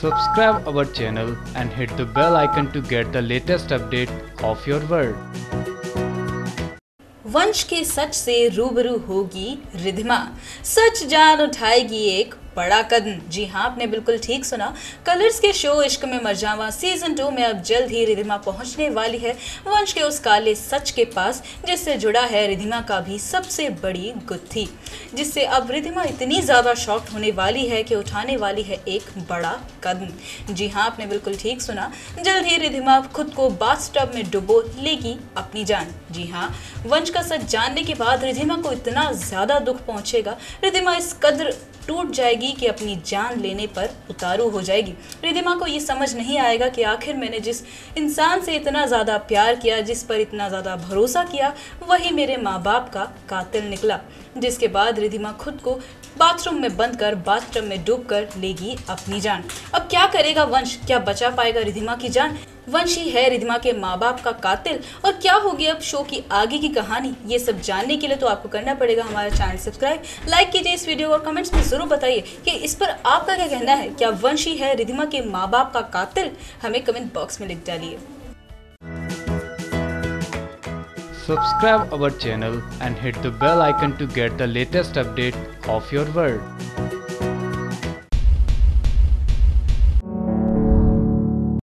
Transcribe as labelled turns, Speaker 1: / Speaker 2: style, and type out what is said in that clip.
Speaker 1: Subscribe our channel and hit the bell icon to get the latest update of your world.
Speaker 2: वंश के सच से रूबरू होगी रिधिमा सच जान उठाएगी एक बड़ा कदम। जी हाँ आपने बिल्कुल ठीक सुना। कलर्स के शो इश्क में मरजावा सीज़न टू में अब जल्द ही रिधिमा पहुँचने वाली है। वंश के उस काले सच के पास, जिससे जुड़ा है रिधिमा का भी सबसे बड़ी गुत्थी, जिससे अब रिधिमा इतनी ज़्यादा शॉक होने वाली है कि उठाने वाली है एक बड़ा कदम। जी हाँ आपने बिल्कुल ठीक सुना। जल्द ही रिधिमा खुद को बाथ में डुबो लेगी अपनी जान। जी हाँ वंश का सच जानने के बाद रिधिमा को इतना ज़्यादा दुख पहुंचेगा। रिधिमा इस कदर टूट जाएगी कि अपनी जान लेने पर उतारू हो जाएगी। रिधिमा को ये समझ नहीं आएगा कि आखिर मैंने जिस इंसान से इतना ज़्यादा प्यार किया, जिस पर इतना ज़्यादा भरोसा किया, वही मेरे माँ बाप का कातिल निकला, जिसके बाद रिधिमा खुद को बाथरूम में बंद कर बाथटब में डूब कर लेगी अपनी जान। अब क्या करेगा वंश? क्या बचा पाएगा रिधिमा की जान? वंश ही है रिधिमा के माँ बाप का कातिल। और क्या होगी अब शो की आगे की कहानी, ये सब जानने के लिए तो आपको करना पड़ेगा हमारा चैनल सब्सक्राइब लाइक कीजिए इस वीडियो और कमेंट्स में ज़रूर बताइए कि इस पर आपका क्या कहना है? क्या वंश ही, रिधिमा के माँ बाप का कातिल? हमें कमेंट बॉक्स में लिख डालिए।
Speaker 1: Subscribe our channel and hit the bell icon to get the latest update of your world.